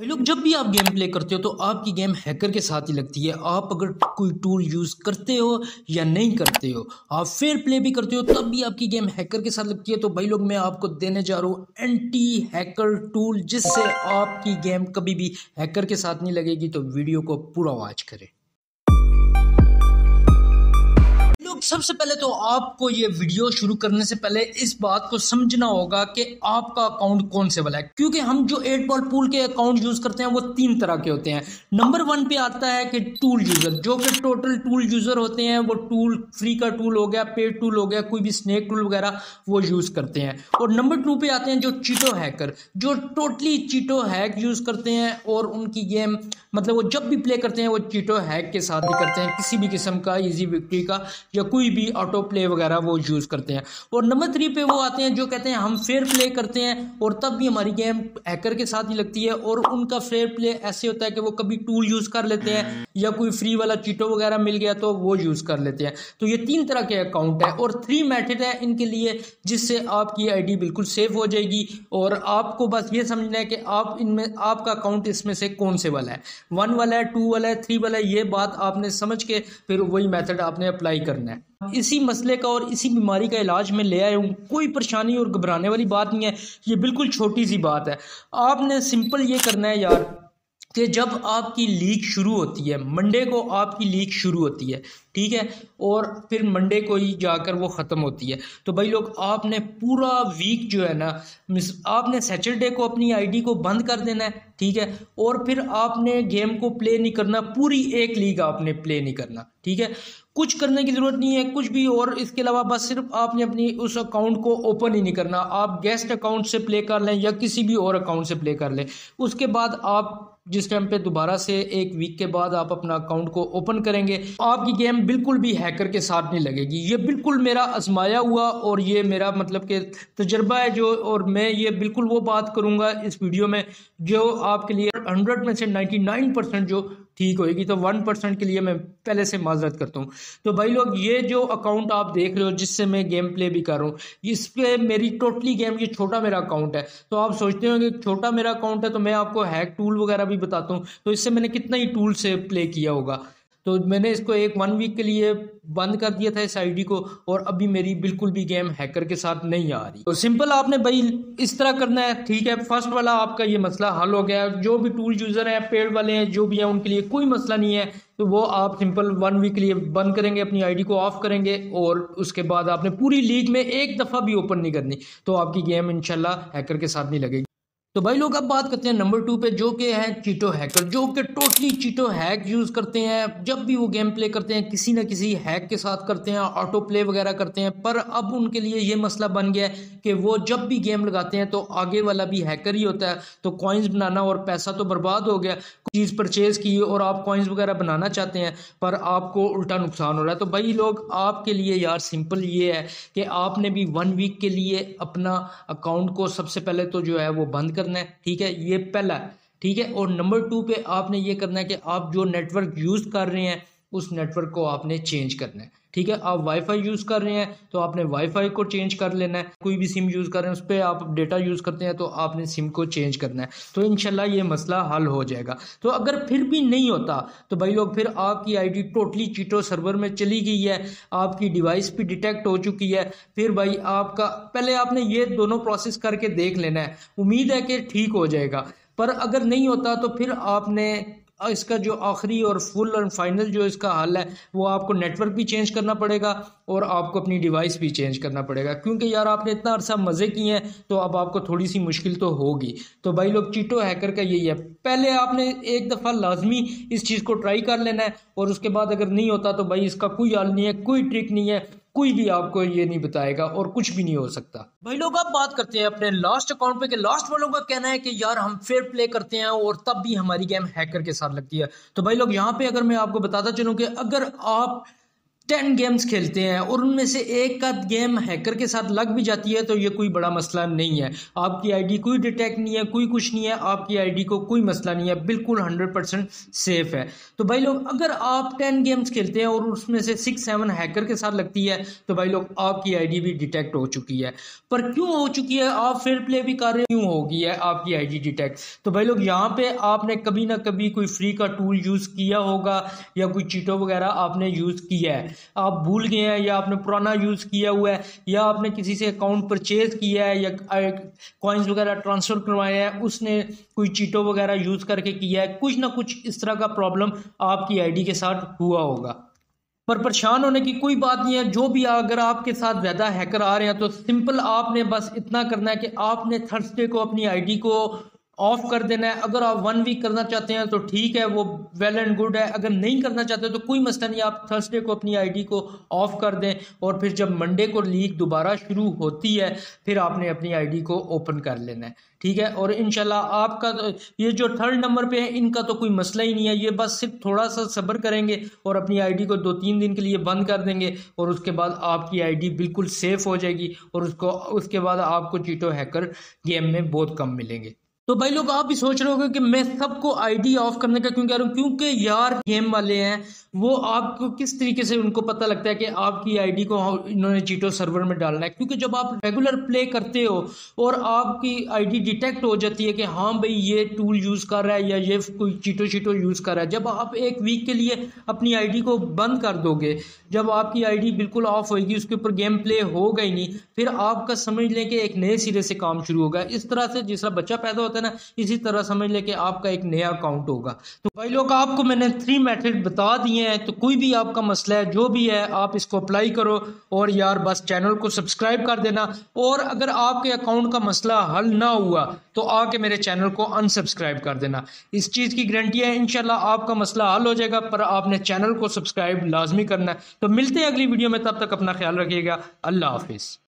भाई लोग जब भी आप गेम प्ले करते हो तो आपकी गेम हैकर के साथ ही लगती है। आप अगर कोई टूल यूज़ करते हो या नहीं करते हो, आप फेयर प्ले भी करते हो, तब भी आपकी गेम हैकर के साथ लगती है। तो भाई लोग, मैं आपको देने जा रहा हूँ एंटी हैकर टूल जिससे आपकी गेम कभी भी हैकर के साथ नहीं लगेगी। तो वीडियो को पूरा वॉच करें। सबसे पहले तो आपको ये वीडियो शुरू करने से पहले इस बात को समझना होगा कि आपका अकाउंट कौन से वाला है। क्योंकि हम जो एट बॉल पूल के अकाउंट यूज़ करते हैं, वो तीन तरह के होते हैं। नंबर वन पे आता है कि टूल यूज़र जो कि टोटल टूल यूज़र होते हैं, वो टूल फ्री का टूल हो गया पेड टूल हो गया, कोई भी स्नेक टूल वगैरह, वो यूज़ करते हैं। और नंबर टू पे आते हैं जो चीटो हैकर जो टोटली चीटो हैक यूज़ करते हैं और उनकी गेम मतलब वो जब भी प्ले करते हैं, वो चीटो हैक के साथ ही करते हैं, किसी भी किस्म का इजी विक्ट्री का, या कोई भी ऑटो प्ले वगैरह वो यूज़ करते हैं। और नंबर थ्री पे वो आते हैं जो कहते हैं, हम फेयर प्ले करते हैं और तब भी हमारी गेम हैकर के साथ ही लगती है और उनका फेयर प्ले ऐसे होता है कि वो कभी टूल यूज़ कर लेते हैं या कोई फ्री वाला चीटो वगैरह मिल गया तो वो यूज़ कर लेते हैं। तो ये तीन तरह के अकाउंट है और थ्री मैथड है इनके लिए जिससे आपकी आईडी बिल्कुल सेफ़ हो जाएगी और आपको बस ये समझना है कि आप इनमें, आपका अकाउंट इसमें से कौन से वाला है। वन वाला है टू वाला है थ्री वाला है, ये बात आपने समझ के फिर वही मेथड आपने अप्लाई करना है। इसी मसले का और इसी बीमारी का इलाज मैं ले आया हूँ। कोई परेशानी और घबराने वाली बात नहीं है। ये बिल्कुल छोटी सी बात है। आपने सिंपल ये करना है यार। कि जब आपकी लीक शुरू होती है, मंडे को आपकी लीक शुरू होती है, ठीक है? और फिर मंडे को ही जाकर वो ख़त्म होती है। तो भाई लोग, आपने पूरा वीक जो है ना आपने सैटरडे को अपनी आईडी को बंद कर देना है, ठीक है? और फिर आपने गेम को प्ले नहीं करना, पूरी एक लीग आपने प्ले नहीं करना, ठीक है? कुछ करने की ज़रूरत नहीं है, कुछ भी, और इसके अलावा बस सिर्फ़ आपने अपनी उस अकाउंट को ओपन ही नहीं करना। आप गेस्ट अकाउंट से प्ले कर लें या किसी भी और अकाउंट से प्ले कर लें। उसके बाद आप जिस टाइम पे दोबारा से एक वीक के बाद आप अपना अकाउंट को ओपन करेंगे, आपकी गेम बिल्कुल भी हैकर के साथ नहीं लगेगी। ये बिल्कुल मेरा आजमाया हुआ और ये मेरा मतलब के तजर्बा है जो और मैं ये बिल्कुल वो बात करूँगा इस वीडियो में जो आपके लिए हंड्रेड में से नाइन्टी नाइन परसेंट जो ठीक होएगी तो वन परसेंट के लिए मैं पहले से माजरत करता हूँ। तो भाई लोग, ये जो अकाउंट आप देख रहे हो, जिससे मैं गेम प्ले भी कर रहा हूँ इस पर मेरी टोटली गेम ये छोटा मेरा अकाउंट है। तो आप सोचते हो कि छोटा मेरा अकाउंट है तो मैं आपको हैक टूल वगैरह भी बताता हूँ। तो इससे मैंने कितना ही टूल से प्ले किया होगा। तो मैंने इसको एक वन वीक के लिए बंद कर दिया था इस आईडी को और अभी मेरी बिल्कुल भी गेम हैकर के साथ नहीं आ रही। तो सिंपल आपने भाई इस तरह करना है, ठीक है? फ़र्स्ट वाला आपका ये मसला हल हो गया जो भी टूल यूज़र हैं पेड वाले हैं, जो भी हैं, उनके लिए कोई मसला नहीं है। तो वो आप सिंपल वन वीक के लिए बंद करेंगे, अपनी आईडी को ऑफ़ करेंगे और उसके बाद आपने पूरी लीग में एक दफ़ा भी ओपन नहीं करनी। तो आपकी गेम इंशाल्लाह हैकर के साथ नहीं लगेगी। तो भाई लोग अब बात करते हैं नंबर टू पे, जो कि हैं चीटो हैकर जो कि टोटली चीटो हैक यूज़ करते हैं, जब भी वो गेम प्ले करते हैं, किसी ना किसी हैक के साथ करते हैं ऑटो प्ले वगैरह करते हैं, पर अब उनके लिए ये मसला बन गया है कि वो जब भी गेम लगाते हैं तो आगे वाला भी हैकर ही होता है तो कॉइन्स बनाना और पैसा तो बर्बाद हो गया, चीज़ परचेज की और आप कॉइन्स वगैरह बनाना चाहते हैं, पर आपको उल्टा नुकसान हो रहा है। तो भाई लोग, आपके लिए यार सिंपल ये है कि आपने भी वन वीक के लिए अपना अकाउंट को सबसे पहले तो जो है वो बंद करना है, ठीक है? ये पहला। ठीक है? और नंबर टू पे आपने ये करना है कि आप जो नेटवर्क यूज़ कर रहे हैं, उस नेटवर्क को आपने चेंज करना है। ठीक है? आप वाईफाई यूज़ कर रहे हैं तो आपने वाईफाई को चेंज कर लेना है। कोई भी सिम यूज़ कर रहे हैं, उस पर आप डेटा यूज़ करते हैं तो आपने सिम को चेंज करना है। तो इनशाला ये मसला हल हो जाएगा। तो अगर फिर भी नहीं होता तो भाई लोग, फिर आपकी आईडी टोटली चीटो सर्वर में चली गई है। आपकी डिवाइस भी डिटेक्ट हो चुकी है। फिर भाई आपका, पहले आपने ये दोनों प्रोसेस करके देख लेना है। उम्मीद है कि ठीक हो जाएगा। पर अगर नहीं होता तो फिर आपने इसका जो आखिरी और फुल और फाइनल जो इसका हल है, वो आपको नेटवर्क भी चेंज करना पड़ेगा और आपको अपनी डिवाइस भी चेंज करना पड़ेगा। क्योंकि यार आपने इतना अरसा मज़े किए हैं तो अब आपको थोड़ी सी मुश्किल तो होगी। तो भाई लोग चीटो हैकर का यही है। पहले आपने एक दफ़ा लाजमी इस चीज़ को ट्राई कर लेना है और उसके बाद अगर नहीं होता तो भाई इसका कोई हल नहीं है, कोई ट्रिक नहीं है। कोई भी आपको ये नहीं बताएगा और कुछ भी नहीं हो सकता। भाई लोग, अब बात करते हैं अपने लास्ट अकाउंट पे कि लास्ट वालों का कहना है कि यार हम फेयर प्ले करते हैं और तब भी हमारी गेम हैकर के साथ लगती है। तो भाई लोग, यहाँ पे अगर मैं आपको बताता चलूँ कि अगर आप टेन गेम्स खेलते हैं और उनमें से एक का गेम हैकर के साथ लग भी जाती है तो ये कोई बड़ा मसला नहीं है। आपकी आईडी कोई डिटेक्ट नहीं है, कोई कुछ नहीं है, आपकी आईडी को कोई मसला नहीं है, बिल्कुल हंड्रेड परसेंट सेफ़ है। तो भाई लोग, अगर आप टेन गेम्स खेलते हैं और उसमें से सिक्स सेवन हैकर के साथ लगती है तो भाई लोग, आपकी आईडी भी डिटेक्ट हो चुकी है। पर क्यों हो चुकी है? आप फेयर प्ले भी कर रहे क्यों होगी है आपकी आईडी डिटेक्ट तो भाई लोग, यहाँ पे आपने कभी ना कभी कोई फ्री का टूल यूज़ किया होगा या कोई चीटो वगैरह आपने यूज़ किया है। आप भूल गए हैं, या आपने पुराना यूज़ किया हुआ है, या आपने किसी से अकाउंट परचेज किया है, या कॉइन्स वगैरह ट्रांसफ़र करवाए हैं, उसने कोई चीटो वगैरह यूज़ करके किया है, कुछ ना कुछ इस तरह का प्रॉब्लम आपकी आईडी के साथ हुआ होगा। पर परेशान होने की कोई बात नहीं है, जो भी अगर आपके साथ ज़्यादा हैकर आ रहे हैं तो सिंपल आपने बस इतना करना है कि आपने थर्सडे को अपनी आईडी को ऑफ़ कर देना है। अगर आप वन वीक करना चाहते हैं तो ठीक है, वो वेल एंड गुड है। अगर नहीं करना चाहते तो कोई मसला नहीं, आप थर्सडे को अपनी आईडी को ऑफ़ कर दें और फिर जब मंडे को लीक दोबारा शुरू होती है, फिर आपने अपनी आईडी को ओपन कर लेना है। ठीक है? और इनशाला आपका तो ये जो थर्ड नंबर पे है, इनका तो कोई मसला ही नहीं है। ये बस सिर्फ़ थोड़ा सा सब्र करेंगे और अपनी आईडी को दो तीन दिन के लिए बंद कर देंगे और उसके बाद आपकी आईडी बिल्कुल सेफ़ हो जाएगी और उसको, उसके बाद आपको चीटो हैकर गेम में बहुत कम मिलेंगे। तो भाई लोग, आप भी सोच रहे हो कि मैं सबको आईडी ऑफ़ करने का क्यों कह रहा हूँ? क्योंकि यार गेम वाले हैं, वो आपको किस तरीके से उनको पता लगता है कि आपकी आईडी को इन्होंने चीटो सर्वर में डालना है? क्योंकि जब आप रेगुलर प्ले करते हो और आपकी आईडी डिटेक्ट हो जाती है कि हाँ भाई, ये टूल यूज़ कर रहा है या ये कोई चीटो चीटो यूज़ कर रहा है, जब आप एक वीक के लिए अपनी आईडी को बंद कर दोगे, जब आपकी आईडी बिल्कुल ऑफ़ होगी उसके ऊपर गेम प्ले होगा ही नहीं, फिर आपका समझ लें कि एक नए सिरे से काम शुरू होगा। इस तरह से जिस बच्चा पैदा होता है ना, इसी तरह समझ लें कि आपका एक नया अकाउंट होगा। तो भाई लोग, आपको मैंने थ्री मेथड बता दिए हैं तो कोई भी आपका मसला है, जो भी है, आप इसको अप्लाई करो और यार बस चैनल को सब्सक्राइब कर देना। और अगर आपके अकाउंट का मसला हल ना हुआ तो आके मेरे चैनल को अनसब्सक्राइब कर देना। इस चीज़ की गारंटी है इनशाला आपका मसला हल हो जाएगा, पर आपने चैनल को सब्सक्राइब लाजमी करना है। तो मिलते हैं अगली वीडियो में, तब तक अपना ख्याल रखिएगा। अल्लाह हाफिज़।